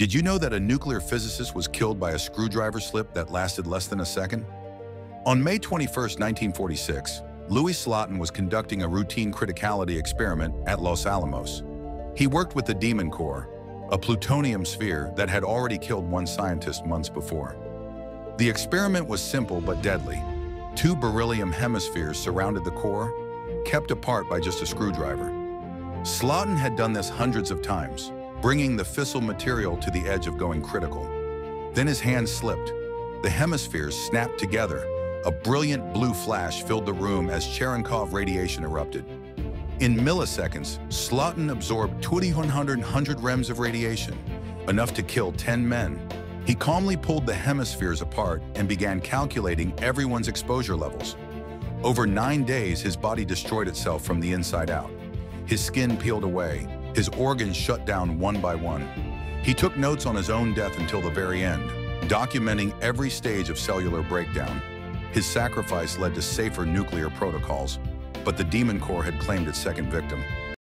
Did you know that a nuclear physicist was killed by a screwdriver slip that lasted less than a second? On May 21, 1946, Louis Slotin was conducting a routine criticality experiment at Los Alamos. He worked with the Demon Core, a plutonium sphere that had already killed one scientist months before. The experiment was simple but deadly. Two beryllium hemispheres surrounded the core, kept apart by just a screwdriver. Slotin had done this hundreds of times, bringing the fissile material to the edge of going critical. Then his hand slipped. The hemispheres snapped together. A brilliant blue flash filled the room as Cherenkov radiation erupted. In milliseconds, Slotin absorbed 2100 rems of radiation, enough to kill 10 men. He calmly pulled the hemispheres apart and began calculating everyone's exposure levels. Over nine days, his body destroyed itself from the inside out. His skin peeled away, his organs shut down one by one. He took notes on his own death until the very end, documenting every stage of cellular breakdown. His sacrifice led to safer nuclear protocols, but the Demon Core had claimed its second victim.